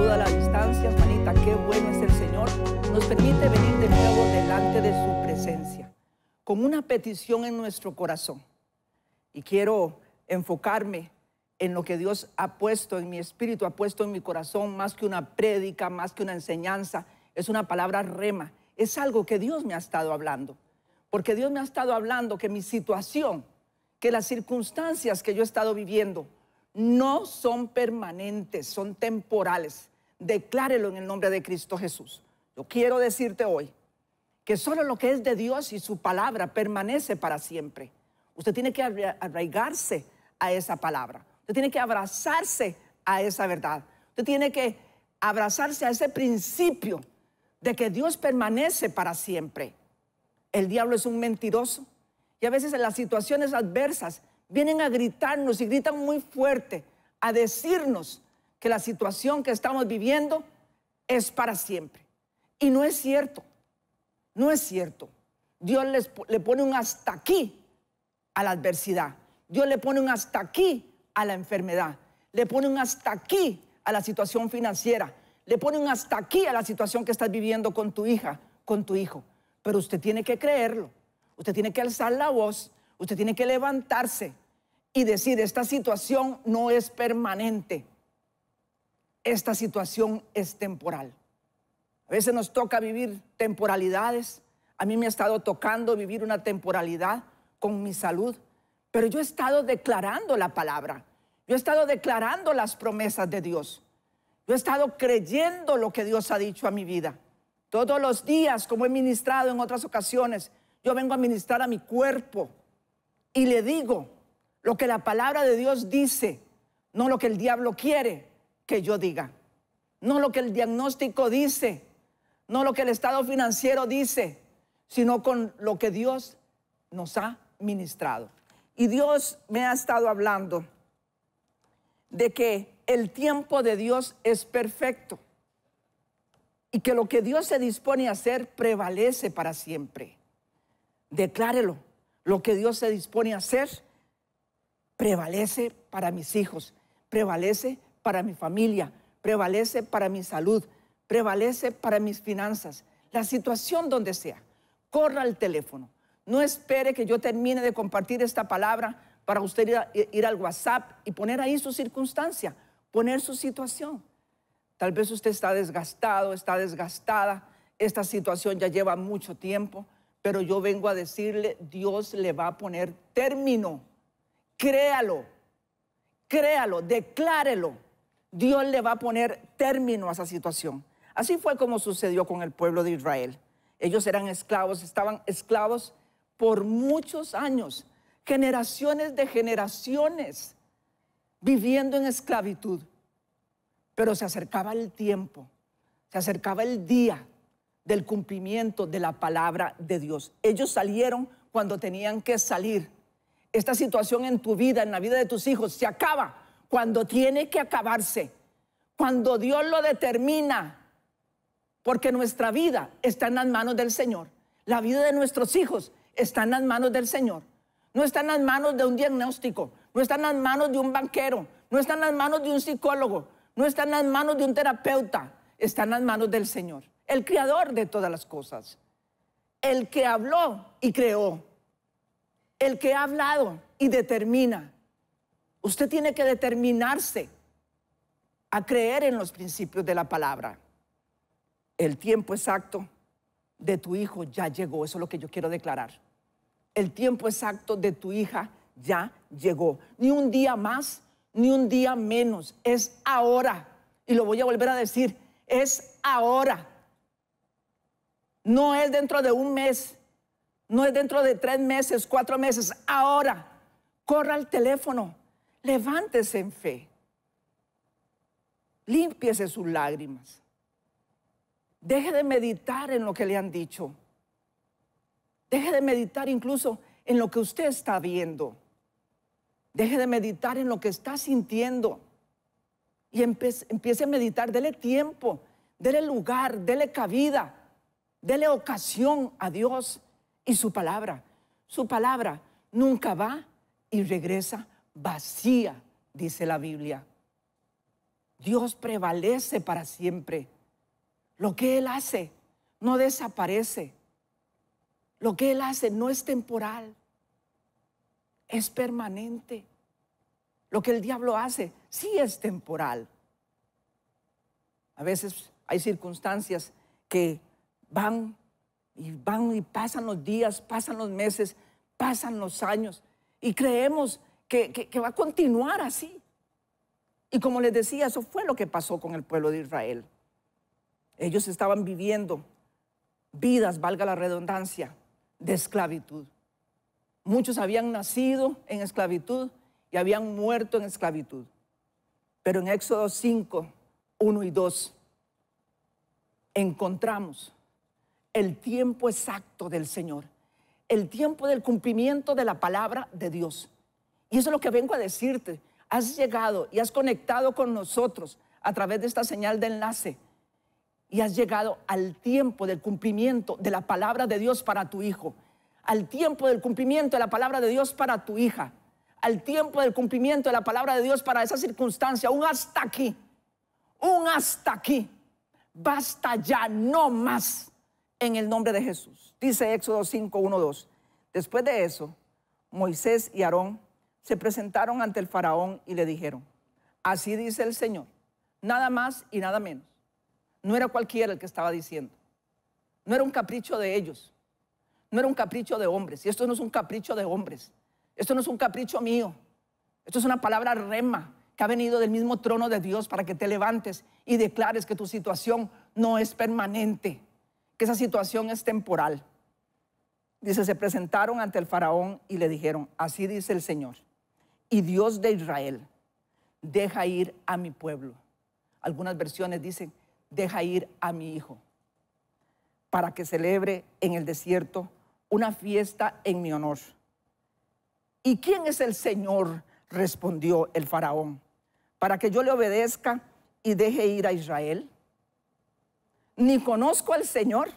saluda la distancia, Juanita, qué bueno es el Señor. Nos permite venir de nuevo delante de su presencia, con una petición en nuestro corazón. Y quiero enfocarme en lo que Dios ha puesto en mi espíritu, ha puesto en mi corazón, más que una prédica, más que una enseñanza, es una palabra rema, es algo que Dios me ha estado hablando. Porque Dios me ha estado hablando que mi situación, que las circunstancias que yo he estado viviendo, no son permanentes, son temporales. Declárelo en el nombre de Cristo Jesús. Yo quiero decirte hoy que solo lo que es de Dios y su palabra permanece para siempre. Usted tiene que arraigarse a esa palabra. Usted tiene que abrazarse a esa verdad. Usted tiene que abrazarse a ese principio de que Dios permanece para siempre. El diablo es un mentiroso y a veces en las situaciones adversas vienen a gritarnos y gritan muy fuerte, a decirnos que la situación que estamos viviendo es para siempre. Y no es cierto, no es cierto. Dios les, le pone un hasta aquí a la adversidad. Dios le pone un hasta aquí a la enfermedad. Le pone un hasta aquí a la situación financiera. Le pone un hasta aquí a la situación que estás viviendo con tu hija, con tu hijo. Pero usted tiene que creerlo. Usted tiene que alzar la voz. Usted tiene que levantarse y decir, esta situación no es permanente, esta situación es temporal. A veces nos toca vivir temporalidades. A mí me ha estado tocando vivir una temporalidad con mi salud, pero yo he estado declarando la palabra. Yo he estado declarando las promesas de Dios. Yo he estado creyendo lo que Dios ha dicho a mi vida. Todos los días, como he ministrado en otras ocasiones, yo vengo a ministrar a mi cuerpo y le digo, lo que la palabra de Dios dice, no lo que el diablo quiere que yo diga, no lo que el diagnóstico dice, no lo que el estado financiero dice, sino con lo que Dios nos ha ministrado. Y Dios me ha estado hablando de que el tiempo de Dios es perfecto y que lo que Dios se dispone a hacer prevalece para siempre. Declárelo, lo que Dios se dispone a hacer prevalece para mis hijos, prevalece para mi familia, prevalece para mi salud, prevalece para mis finanzas, la situación donde sea. Corra al teléfono. No espere que yo termine de compartir esta palabra para usted ir, ir, al WhatsApp y poner ahí su circunstancia, poner su situación. Tal vez usted está desgastado, está desgastada, esta situación ya lleva mucho tiempo, pero yo vengo a decirle, Dios le va a poner término créalo, créalo, declárelo. Dios le va a poner término a esa situación. Así fue como sucedió con el pueblo de Israel. Ellos eran esclavos, estaban esclavos por muchos años, generaciones de generaciones, viviendo en esclavitud. Pero se acercaba el tiempo, se acercaba el día del cumplimiento de la palabra de Dios. Ellos salieron cuando tenían que salir esta situación en tu vida, en la vida de tus hijos, se acaba cuando tiene que acabarse, cuando Dios lo determina, porque nuestra vida está en las manos del Señor. La vida de nuestros hijos está en las manos del Señor. No está en las manos de un diagnóstico, no está en las manos de un banquero, no está en las manos de un psicólogo, no está en las manos de un terapeuta, está en las manos del Señor, el creador de todas las cosas, el que habló y creó el que ha hablado y determina. Usted tiene que determinarse a creer en los principios de la palabra. El tiempo exacto de tu hijo ya llegó, eso es lo que yo quiero declarar. El tiempo exacto de tu hija ya llegó. Ni un día más, ni un día menos. Es ahora. Y lo voy a volver a decir, es ahora. No es dentro de un mes, no es dentro de tres meses, cuatro meses. Ahora, corra al teléfono, levántese en fe. Límpiese sus lágrimas. Deje de meditar en lo que le han dicho. Deje de meditar incluso en lo que usted está viendo. Deje de meditar en lo que está sintiendo. Y empiece, a meditar, dele tiempo, dele lugar, dele cabida, dele ocasión a Dios y su palabra. Su palabra nunca va y regresa vacía, dice la Biblia. Dios prevalece para siempre. Lo que Él hace no desaparece. Lo que Él hace no es temporal, es permanente. Lo que el diablo hace sí es temporal. A veces hay circunstancias que van y van y pasan los días, pasan los meses, pasan los años y creemos que, va a continuar así. Y como les decía, eso fue lo que pasó con el pueblo de Israel. Ellos estaban viviendo vidas, valga la redundancia, de esclavitud. Muchos habían nacido en esclavitud y habían muerto en esclavitud. Pero en Éxodo 5, 1 y 2 encontramos el tiempo exacto del Señor, el tiempo del cumplimiento de la palabra de Dios. Y eso es lo que vengo a decirte. Has llegado y has conectado con nosotros a través de esta señal de enlace y has llegado al tiempo del cumplimiento de la palabra de Dios para tu hijo, al tiempo del cumplimiento de la palabra de Dios para tu hija, al tiempo del cumplimiento de la palabra de Dios para esa circunstancia, un hasta aquí, un hasta aquí. Basta ya, no más, en el nombre de Jesús. Dice Éxodo 5, 1, 2. Después de eso, Moisés y Aarón se presentaron ante el faraón y le dijeron, así dice el Señor, nada más y nada menos. No era cualquiera el que estaba diciendo. No era un capricho de ellos. No era un capricho de hombres. Y esto no es un capricho de hombres. Esto no es un capricho mío. Esto es una palabra rema que ha venido del mismo trono de Dios para que te levantes y declares que tu situación no es permanente, que esa situación es temporal. Dice, se presentaron ante el faraón y le dijeron, así dice el Señor, y Dios de Israel, deja ir a mi pueblo. Algunas versiones dicen, deja ir a mi hijo para que celebre en el desierto una fiesta en mi honor. ¿Y quién es el Señor? respondió el faraón, para que yo le obedezca y deje ir a Israel. Ni conozco al Señor,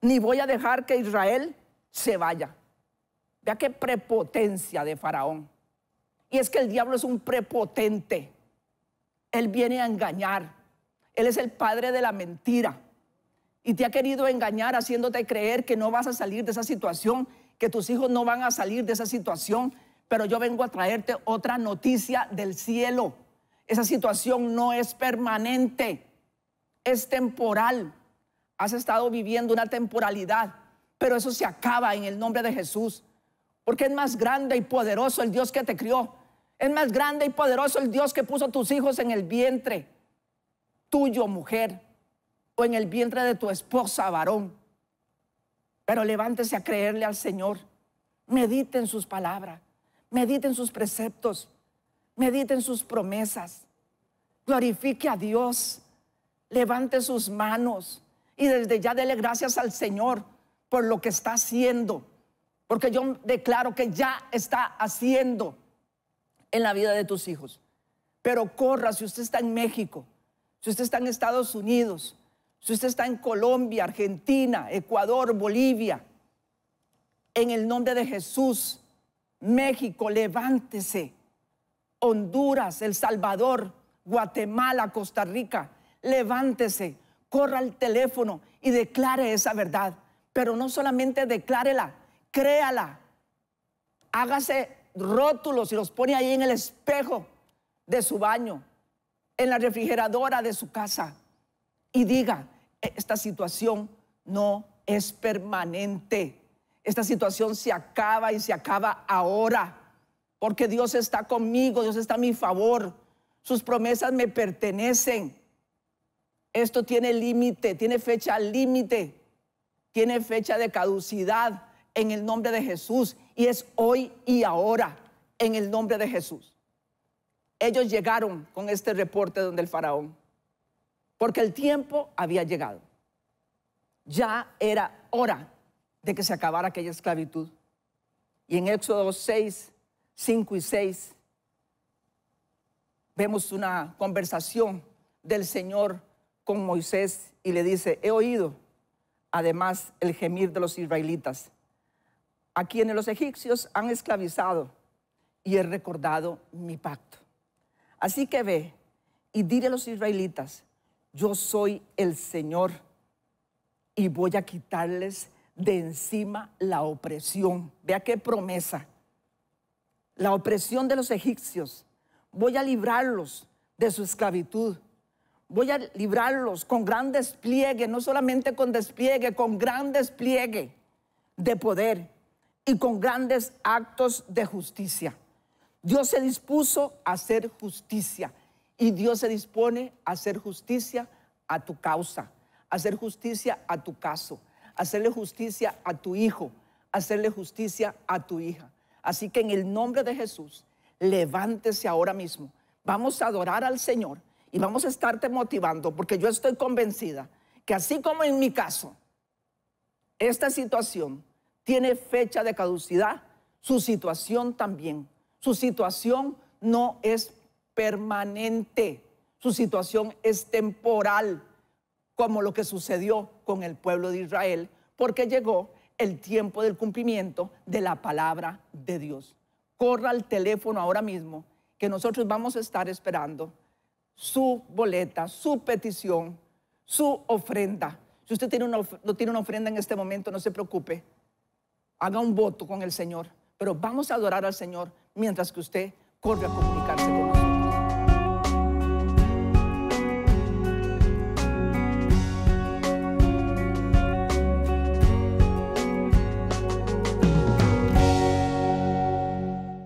ni voy a dejar que Israel se vaya. Vea qué prepotencia de faraón. Y es que el diablo es un prepotente. Él viene a engañar. Él es el padre de la mentira. Y te ha querido engañar haciéndote creer que no vas a salir de esa situación, que tus hijos no van a salir de esa situación. Pero yo vengo a traerte otra noticia del cielo. Esa situación no es permanente, es temporal. Has estado viviendo una temporalidad, pero eso se acaba en el nombre de Jesús. Porque es más grande y poderoso el Dios que te crió. Es más grande y poderoso el Dios que puso tus hijos en el vientre tuyo, mujer, o en el vientre de tu esposa, varón. Pero levántese a creerle al Señor. Medite en sus palabras, medite en sus preceptos, medite en sus promesas. Glorifique a Dios, levante sus manos y desde ya dele gracias al Señor por lo que está haciendo porque yo declaro que ya está haciendo en la vida de tus hijos. Pero corra si usted está en México, si usted está en Estados Unidos, si usted está en Colombia, Argentina, Ecuador, Bolivia, en el nombre de Jesús, México, levántese. Honduras, El Salvador, Guatemala, Costa Rica, levántese, corra al teléfono y declare esa verdad. Pero no solamente declárela, créala. Hágase rótulos y los pone ahí en el espejo de su baño, en la refrigeradora de su casa y diga, e, esta situación no es permanente. Esta situación se acaba y se acaba ahora, porque Dios está conmigo, Dios está a mi favor, sus promesas me pertenecen. Esto tiene límite, tiene fecha límite, tiene fecha de caducidad en el nombre de Jesús y es hoy y ahora en el nombre de Jesús. Ellos llegaron con este reporte donde el faraón, porque el tiempo había llegado. Ya era hora de que se acabara aquella esclavitud. Y en Éxodo 6, 5 y 6 vemos una conversación del Señor con Moisés y le dice, he oído además el gemir de los israelitas a quienes los egipcios han esclavizado y he recordado mi pacto. Así que ve y dile a los israelitas, yo soy el Señor y voy a quitarles de encima la opresión. Vea qué promesa. La opresión de los egipcios. Voy a librarlos de su esclavitud. Voy a librarlos con gran despliegue, no solamente con despliegue, con gran despliegue de poder y con grandes actos de justicia. Dios se dispuso a hacer justicia y Dios se dispone a hacer justicia a tu causa, a hacer justicia a tu caso, a hacerle justicia a tu hijo, a hacerle justicia a tu hija. Así que en el nombre de Jesús, levántese ahora mismo. Vamos a adorar al Señor y vamos a estarte motivando porque yo estoy convencida que así como en mi caso, esta situación tiene fecha de caducidad, su situación también. Su situación no es permanente, su situación es temporal, como lo que sucedió con el pueblo de Israel, porque llegó el tiempo del cumplimiento de la palabra de Dios. Corra al teléfono ahora mismo, que nosotros vamos a estar esperando su boleta, su petición, su ofrenda. Si usted tiene una, no tiene una ofrenda en este momento, no se preocupe. Haga un voto con el Señor. Pero vamos a adorar al Señor mientras que usted corre a comunicarse con nosotros.